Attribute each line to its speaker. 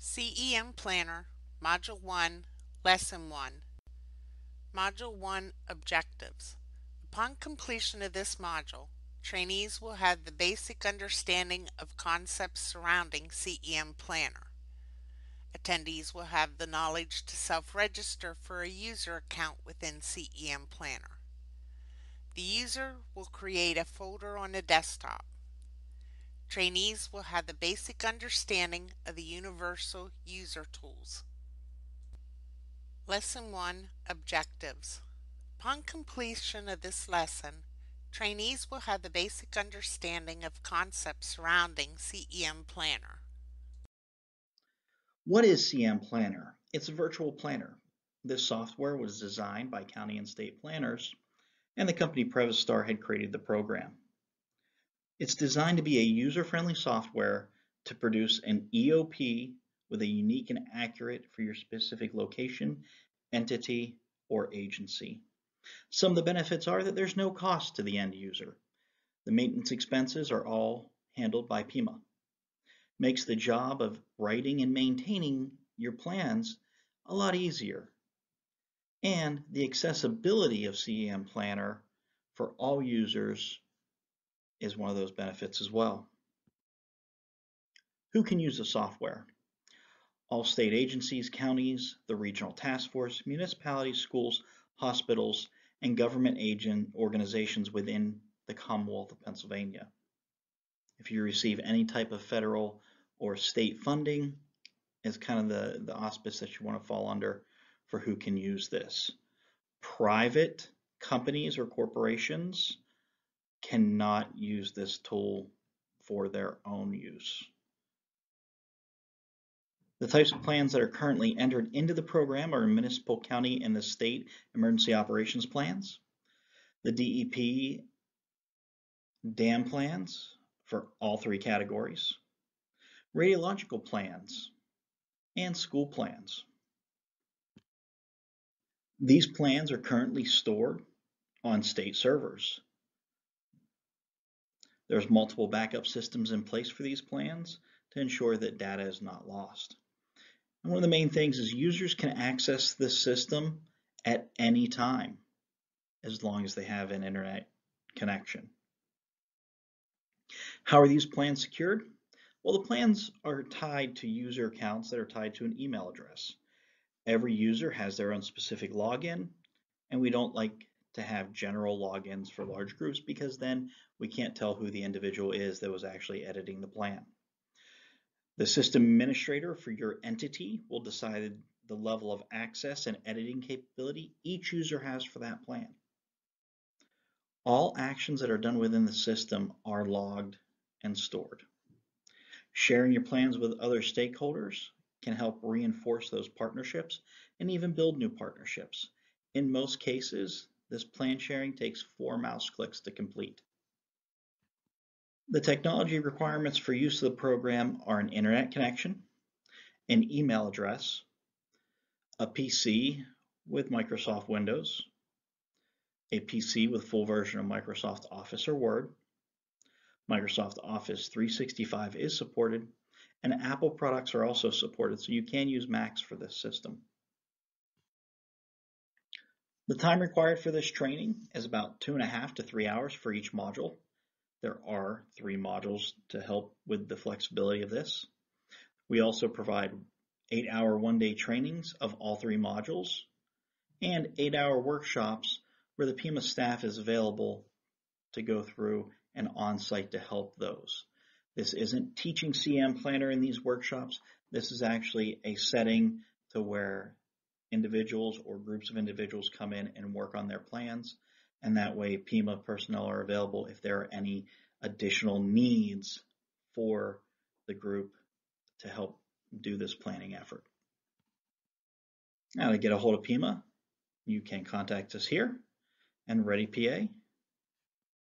Speaker 1: CEM Planner, Module 1, Lesson 1. Module 1 Objectives. Upon completion of this module, trainees will have the basic understanding of concepts surrounding CEM Planner. Attendees will have the knowledge to self-register for a user account within CEM Planner. The user will create a folder on the desktop. Trainees will have the basic understanding of the universal user tools. Lesson 1 Objectives Upon completion of this lesson, trainees will have the basic understanding of concepts surrounding CEM Planner.
Speaker 2: What is CEM Planner? It's a virtual planner. This software was designed by county and state planners, and the company Previstar had created the program. It's designed to be a user-friendly software to produce an EOP with a unique and accurate for your specific location, entity, or agency. Some of the benefits are that there's no cost to the end user. The maintenance expenses are all handled by PEMA makes the job of writing and maintaining your plans a lot easier. And the accessibility of CEM Planner for all users is one of those benefits as well. Who can use the software? All state agencies, counties, the regional task force, municipalities, schools, hospitals, and government agent organizations within the Commonwealth of Pennsylvania. If you receive any type of federal or state funding is kind of the, the auspice that you want to fall under for who can use this. Private companies or corporations cannot use this tool for their own use. The types of plans that are currently entered into the program are municipal, county, and the state emergency operations plans, the DEP dam plans for all three categories, radiological plans, and school plans. These plans are currently stored on state servers. There's multiple backup systems in place for these plans to ensure that data is not lost. And one of the main things is users can access this system at any time as long as they have an internet connection. How are these plans secured? Well, the plans are tied to user accounts that are tied to an email address. Every user has their own specific login, and we don't like to have general logins for large groups because then we can't tell who the individual is that was actually editing the plan. The system administrator for your entity will decide the level of access and editing capability each user has for that plan. All actions that are done within the system are logged and stored. Sharing your plans with other stakeholders can help reinforce those partnerships and even build new partnerships. In most cases, this plan sharing takes four mouse clicks to complete. The technology requirements for use of the program are an internet connection, an email address, a PC with Microsoft Windows, a PC with full version of Microsoft Office or Word, Microsoft Office 365 is supported, and Apple products are also supported, so you can use Macs for this system. The time required for this training is about two and a half to three hours for each module. There are three modules to help with the flexibility of this. We also provide eight hour one day trainings of all three modules and eight hour workshops where the PEMA staff is available to go through and on-site to help those. This isn't teaching CEM Planner in these workshops. This is actually a setting to where individuals or groups of individuals come in and work on their plans. And that way PEMA personnel are available if there are any additional needs for the group to help do this planning effort. Now to get a hold of PEMA, you can contact us here and Ready PA